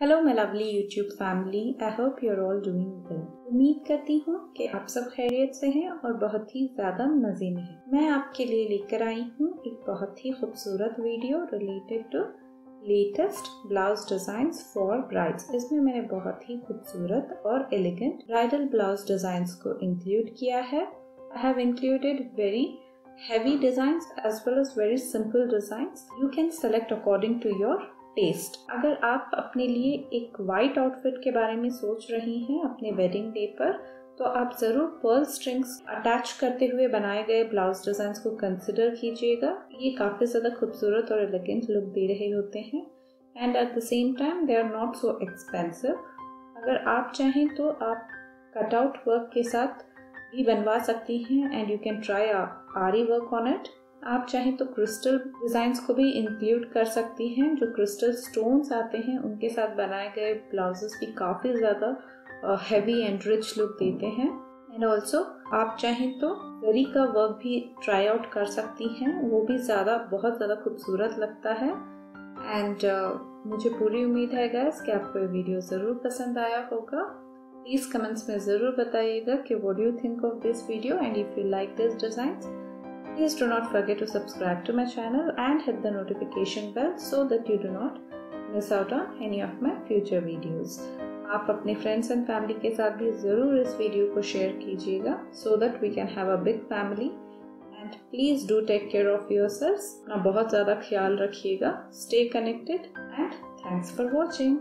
Hello my lovely YouTube family. I hope you're all doing well. उम्मीद करती हूँ कि आप सब खैरियत से हैं और बहुत ही ज़्यादा मज़े में हैं। मैं आपके लिए लेकर आई हूँ एक बहुत ही खूबसूरत video related to latest blouse design for brides इसमें मैंने बहुत ही खूबसूरत और एलिगेंट ब्राइडल ब्लाउज डिज़ाइन को इंक्लूड किया है I have included very heavy designs as well as very simple designs you can select according to your taste अगर आप अपने लिए एक वाइट आउटफिट के बारे में सोच रही हैं अपने वेडिंग डे पर तो आप ज़रूर पर्ल स्ट्रिंग्स अटैच करते हुए बनाए गए ब्लाउज डिज़ाइन को कंसिडर कीजिएगा। ये काफ़ी ज़्यादा खूबसूरत और एलिगेंट लुक दे रहे होते हैं। And at the same time they are not so expensive अगर आप चाहें तो आप कटआउट वर्क के साथ भी बनवा सकती हैं and you can try aari work on it आप चाहें तो क्रिस्टल डिज़ाइंस को भी इंक्लूड कर सकती हैं जो क्रिस्टल स्टोन्स आते हैं उनके साथ बनाए गए ब्लाउजेस भी काफ़ी ज़्यादा हैवी एंड रिच लुक देते हैं। एंड ऑल्सो आप चाहें तो जरी का वर्क भी ट्राई आउट कर सकती हैं वो भी ज़्यादा बहुत ज़्यादा खूबसूरत लगता है। एंड uh, मुझे पूरी उम्मीद है गैस कि आपको ये वीडियो ज़रूर पसंद आया होगा। प्लीज़ कमेंट्स में ज़रूर बताइएगा कि what you think of this video and if you like this design Please do not forget to subscribe to my channel and hit the notification bell so that you do not miss out on any of my future videos. आप अपने friends and family के साथ भी ज़रूर इस video को share कीजिएगा so that we can have a big family and please do take care of yourselves अपना बहुत ज़्यादा ख्याल रखिएगा stay connected and thanks for watching